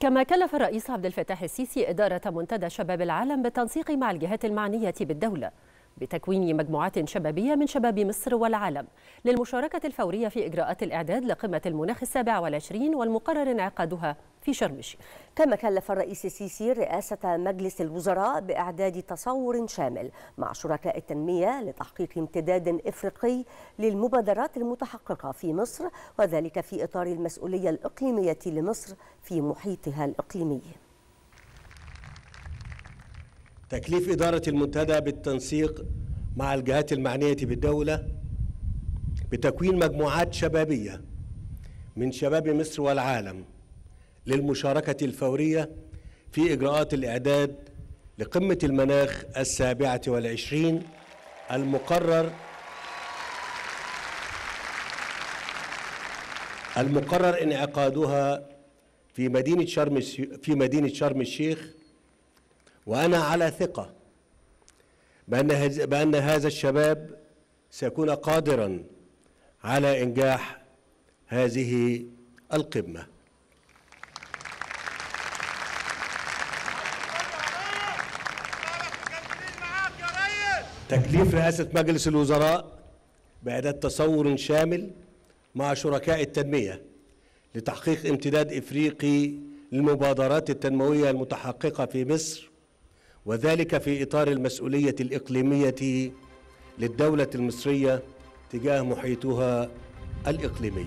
كما كلف الرئيس عبد الفتاح السيسي إدارة منتدى شباب العالم بالتنسيق مع الجهات المعنية بالدولة بتكوين مجموعات شبابية من شباب مصر والعالم للمشاركة الفورية في إجراءات الإعداد لقمة المناخ السابع والعشرين والمقرر انعقادها في شرم الشيخ. كما كلف الرئيس السيسي رئاسة مجلس الوزراء بإعداد تصور شامل مع شركاء التنمية لتحقيق امتداد إفريقي للمبادرات المتحققة في مصر وذلك في إطار المسؤولية الإقليمية لمصر في محيطها الإقليمي. تكليف إدارة المنتدى بالتنسيق مع الجهات المعنية بالدولة بتكوين مجموعات شبابية من شباب مصر والعالم. للمشاركة الفورية في إجراءات الإعداد لقمة المناخ السابعة والعشرين المقرر المقرر انعقادها في مدينة شرم في مدينة شرم الشيخ وأنا على ثقة بأن بأن هذا الشباب سيكون قادرا على إنجاح هذه القمة. تكليف رئاسة مجلس الوزراء بإعداد تصور شامل مع شركاء التنمية لتحقيق امتداد إفريقي للمبادرات التنموية المتحققة في مصر وذلك في إطار المسؤولية الإقليمية للدولة المصرية تجاه محيطها الإقليمي.